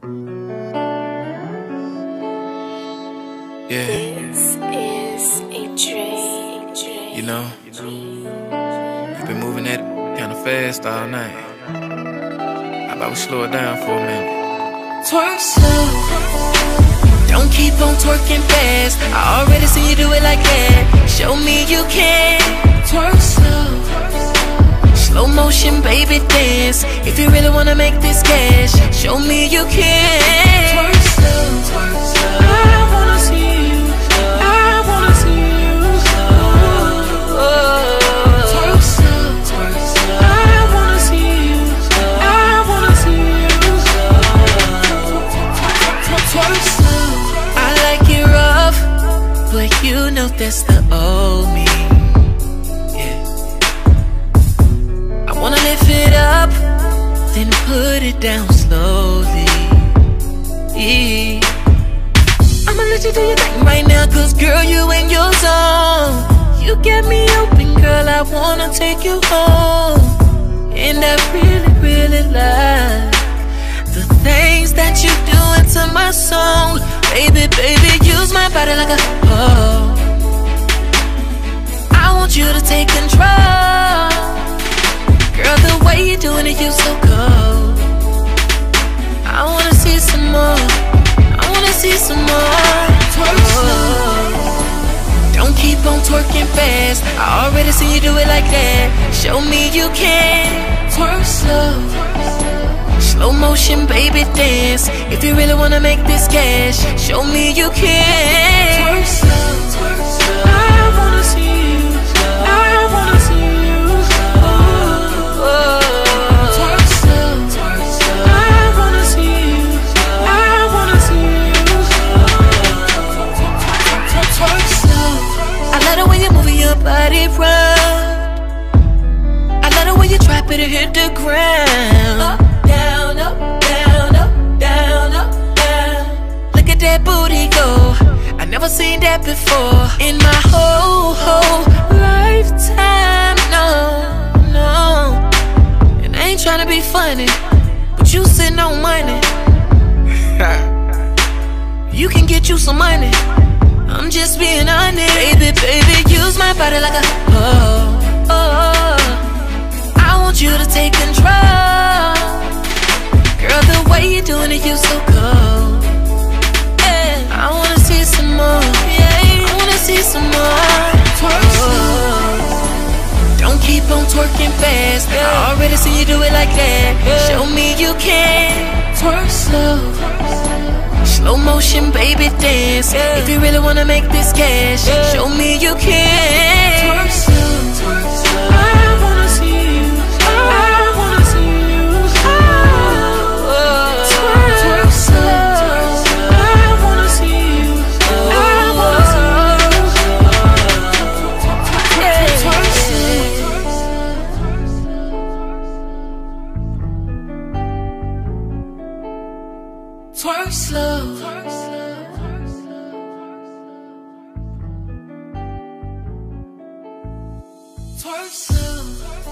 Yeah, This is a Dre. you know, you've been moving that kind of fast all night. How about we slow it down for a minute? Twerk slow. Don't keep on twerking fast. I already baby, dance. If you really wanna make this cash, show me you can. Twerk slow. Twerk slow. I wanna see you. I wanna see you. Twerk slow. Twerk slow. I wanna see you. I wanna see you. Twerk slow. I like it rough, but you know that's the old me. It down slowly. I'ma let you do your thing right now, cause girl, you in your zone. You get me open, girl, I wanna take you home. And I really, really like the things that you do into my song. Baby, baby, use my body like a hoe. I want you to take control. Girl, the way you're doing it, you so fast. I already seen you do it like that. Show me you can. Twerk slow. Slow motion, baby, dance. If you really wanna make this cash, show me you can. I love the way you drop it and hit the ground. Up, down, up, down, up, down, up, down. Look at that booty go. I never seen that before in my whole whole lifetime. No, no. And I ain't tryna be funny, but you sitting on money. You can get you some money. I'm just being honest. Baby, baby, use my body like a oh, twerking fast. I already see you do it like that. Show me you can. Twerk slow. Slow motion, baby, dance. If you really wanna make this cash, show me you can. Slow. Twerk slow.